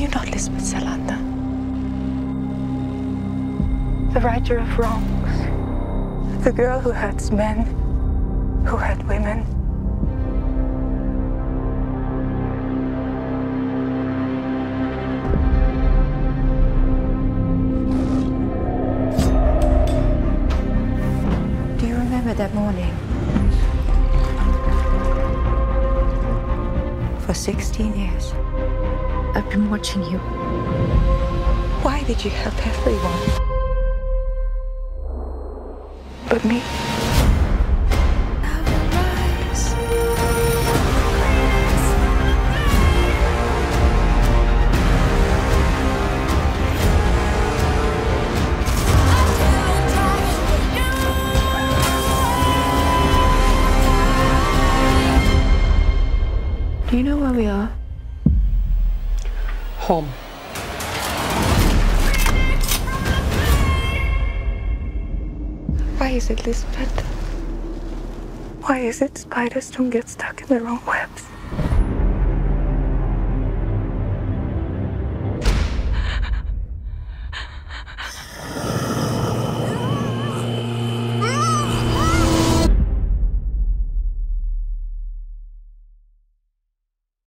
You not Lisbeth Salander? The righter of wrongs. The girl who hurts men, who hurt women. Do you remember that morning? For 16 years, I've been watching you. Why did you help everyone? But me? Do you know where we are? Home. Why is it Lisbeth? Why is it spiders don't get stuck in their own webs?